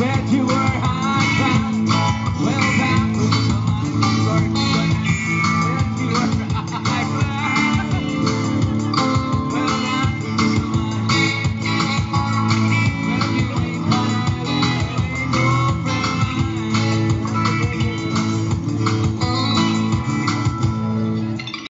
check you were